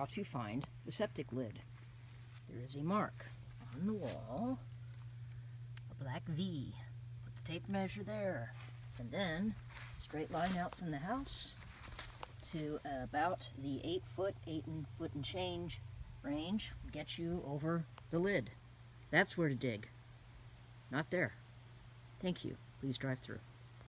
how to find the septic lid. There is a mark on the wall, a black V. Put the tape measure there, and then straight line out from the house to about the 8 foot, 8 and foot and change range Get you over the lid. That's where to dig. Not there. Thank you. Please drive through.